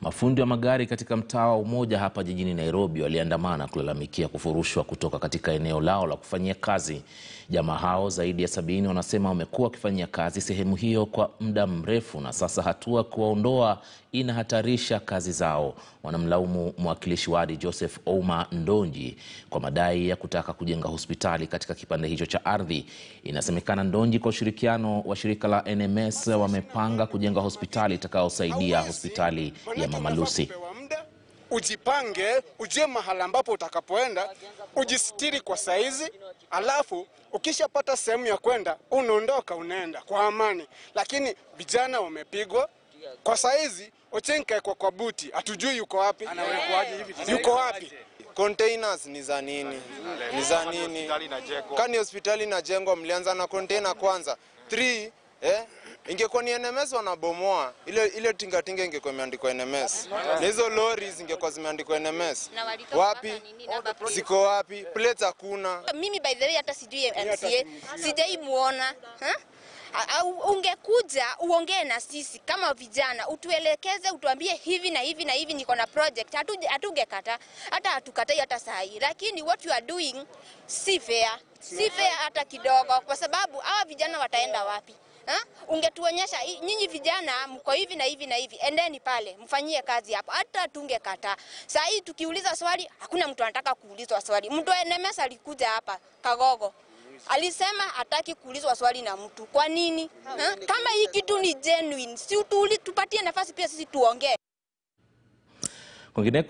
Mafundi wa magari katika mtaa wa Umoja hapa jijini Nairobi waliandamana kulalamikia kufurushwa kutoka katika eneo lao la kufanyia kazi. Jamaa hao zaidi ya sabini wanasema wamekuwa wakifanyia kazi sehemu hiyo kwa muda mrefu na sasa hatua kuwaondoa inahatarisha kazi zao. Wanamlaumu mwakilishi wadi Joseph Ouma Ndonji kwa madai ya kutaka kujenga hospitali katika kipande hicho cha ardhi. Inasemekana Ndonji kwa ushirikiano wa shirika la NMS wamepanga kujenga hospitali itakayosaidia hospitali ya Mama Lucy. Ujipange, ujue mahala ambapo utakapoenda, ujisitiri kwa saizi, alafu ukishapata sehemu ya kwenda unaondoka, unaenda kwa amani. Lakini vijana wamepigwa kwa saizi. Ochieng kaekwa kwa buti, hatujui yuko wapi, yuko wapi. Containers ni za nini? Ni za nini? Kani hospitali inajengwa, mlianza na container kwanza. Three, eh? Ingekuwa ni NMS wanabomoa ile ile tingatinga ingekuwa imeandikwa NMS. Na hizo lori zingekuwa zimeandikwa NMS. Wapi? Ziko wapi? Plates hakuna. Mimi by the way hata sijui MCA, sijai muona ha? Ungekuja uongee na sisi kama vijana, utuelekeze, utuambie hivi na hivi na hivi, niko na project. Hatungekata hata hatukatai hata saa hii, lakini what you are doing si fair, si fair hata kidogo, kwa sababu hawa vijana wataenda wapi? Ha? Ungetuonyesha nyinyi vijana mko hivi na hivi na hivi, endeni pale mfanyie kazi hapo, hata tungekata. Saa hii tukiuliza swali, hakuna mtu anataka kuulizwa swali. Mtu NMS alikuja hapa Kagogo alisema hataki kuulizwa swali na mtu. Kwa nini ha? Kama hii kitu ni genuine, si tupatie nafasi pia sisi tuongee. Kwingineko